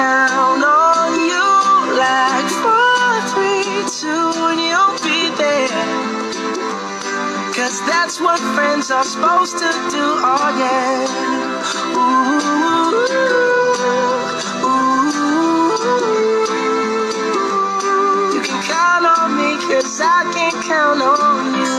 Count on you like four, three, two, and you'll be there. Cause that's what friends are supposed to do, oh yeah. Ooh, ooh. You can count on me, cause I can count on you.